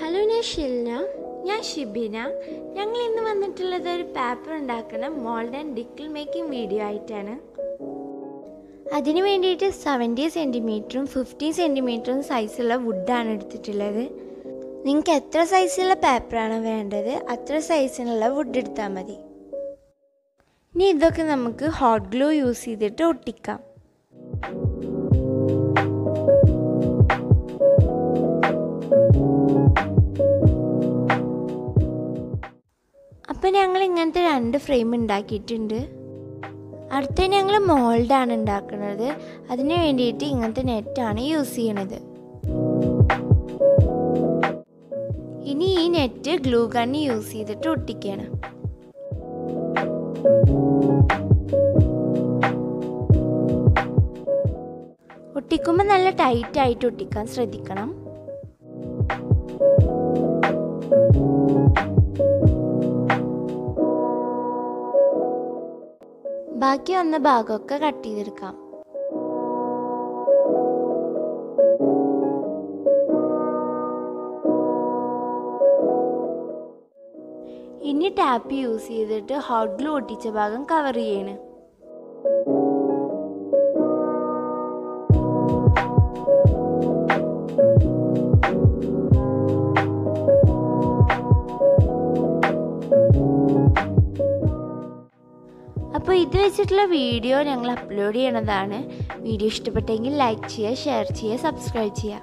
Hello ഞാൻ ഷിൽന ഞാൻ ഷിബിന. ഞങ്ങൾ ഇന്ന് വന്നിട്ടുള്ളത് ഒരു പേപ്പർ ഉണ്ടാക്കുന്ന മോൾഡൻ ഡിക്കിൾ മേക്കിംഗ് വീഡിയോ ആയിട്ടാണ്. അതിനു വേണ്ടിയിട്ട് സെവന്റി സെന്റിമീറ്ററും ഫിഫ്റ്റി സെന്റിമീറ്ററും സൈസുള്ള വുഡാണ് എടുത്തിട്ടുള്ളത്. നിങ്ങൾക്ക് എത്ര സൈസുള്ള പേപ്പറാണ് വേണ്ടത് അത്ര സൈസിനുള്ള വുഡ് എടുത്താൽ മതി. ഇനി ഇതൊക്കെ നമുക്ക് ഹോട്ട് ഗ്ലൂ യൂസ് ചെയ്തിട്ട് ഒട്ടിക്കാം. അപ്പോൾ ഞങ്ങൾ ഇങ്ങനത്തെ രണ്ട് ഫ്രെയിം ഉണ്ടാക്കിയിട്ടുണ്ട് അടുത്ത ഞങ്ങൾ മോൾഡാണ് ഉണ്ടാക്കുന്നത് അതിന് വേണ്ടിയിട്ട് ഇങ്ങനത്തെ നെറ്റാണ് യൂസ് ചെയ്യണത്. ഇനി ഈ നെറ്റ് ഗ്ലൂ ഗണ്ണ് യൂസ് ചെയ്തിട്ട് ഒട്ടിക്കണം. ഒട്ടിക്കുമ്പോൾ നല്ല ടൈറ്റായിട്ട് ഒട്ടിക്കാൻ ശ്രദ്ധിക്കണം. ബാക്കി വന്ന ഭാഗമൊക്കെ കട്ട് ചെയ്തെടുക്കാം. ഇനി ടാപ്പ് യൂസ് ചെയ്തിട്ട് ഹോട്ട് ഗ്ലൂ ഒട്ടിച്ച ഭാഗം കവർ ചെയ്യണം. അപ്പോൾ ഇത് വെച്ചിട്ടുള്ള വീഡിയോ ഞങ്ങൾ അപ്ലോഡ് ചെയ്യണതാണ്. വീഡിയോ ഇഷ്ടപ്പെട്ടെങ്കിൽ ലൈക്ക് ചെയ്യുക ഷെയർ ചെയ്യുക സബ്സ്ക്രൈബ് ചെയ്യുക.